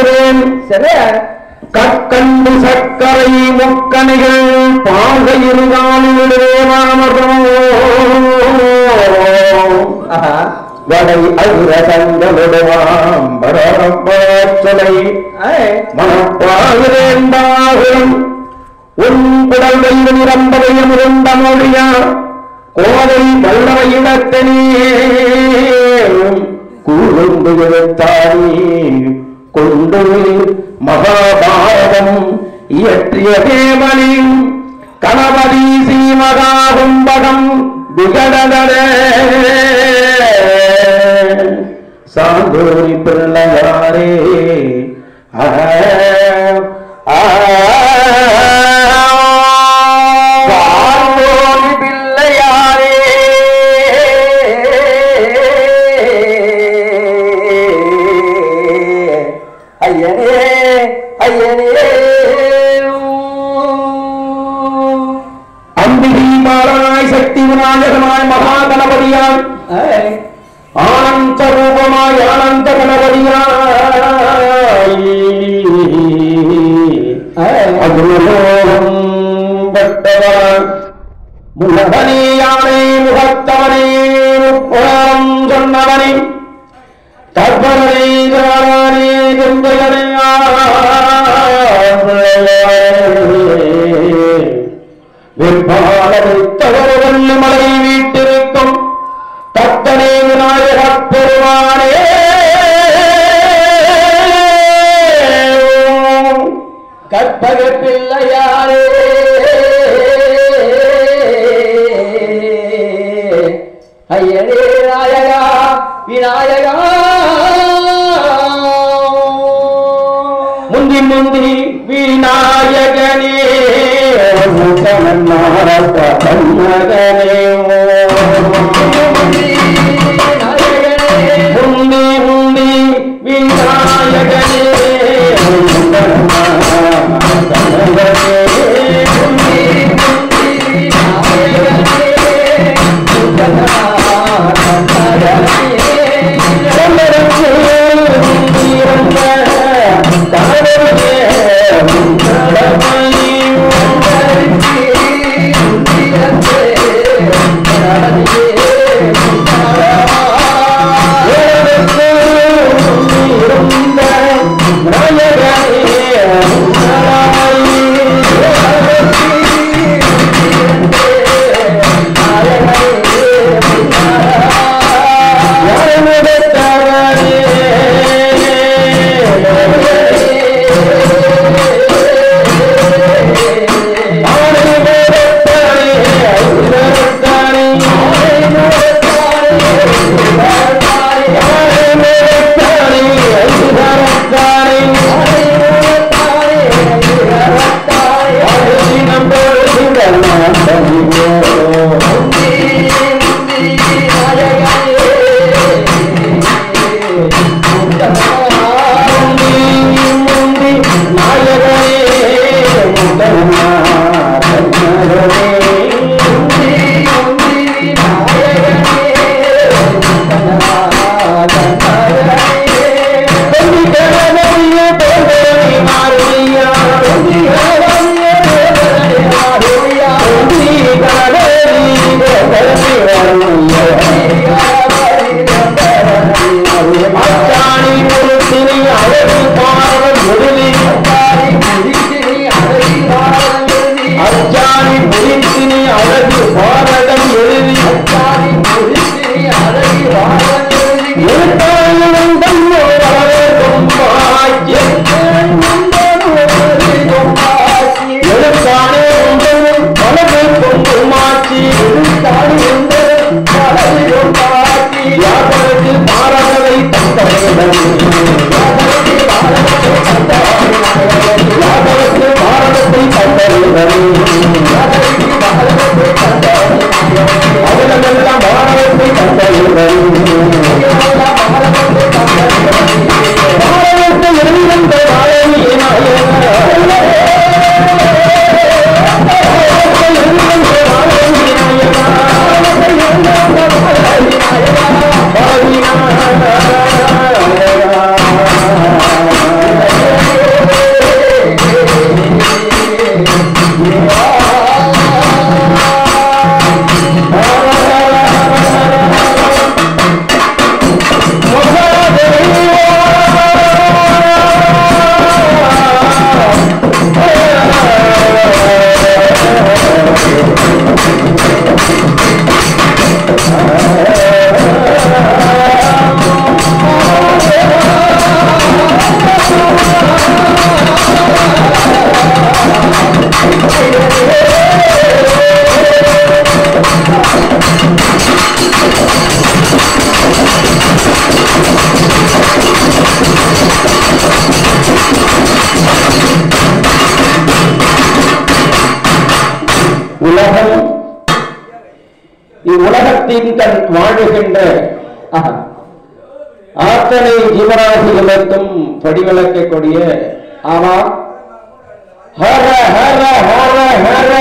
காண்கிறேன். கற்கண்டு சர்க்கரை முக்கணிகள் பார்வையிருந்தான் வடை அகிரசங்களுடுவாம் பரோரம்பரை மனப்பாகிறேண்டாகும் உன் குடல் வைவு நிரம்பதையும் உண்ட மொழியா கோதை வல்லமையிடத்தனே கொண்டு மகாபாரதம் இயற்றிய தேவனி கணபதி சீமகாகும்பகம் விகடதட சாந்தோரி பிள்ளையாரே ஆ, ஆ, ஐயனே ஐயனே அம்பிகை மாலனாய் சக்தி விநாயகனாய் மகா கணபதியாய் ஏய், ஆனந்த ரூபமாய் ஆனந்த கணபதியாய் ஏய், அகுலோகம் பட்டவன் முகவனே யானை முகத்தவனே முப்போரம் சொன்னவனே கற்பனை ஜானே குந்தயனே விற்பாலத்தவர் மலை வீட்டிருக்கும் தத்தனே விநாயகப் பெருமானே கற்பக பிள்ளையாரே ముంది ముంది వినాయకనే కన్నగనే இவ்வுலகத்தின் தன் வாழுகின்ற ஆத்தனை ஜீவராசிகளுக்கும் படிவிளக்கக்கூடிய ஆமா ஹர ஹர ஹர ஹர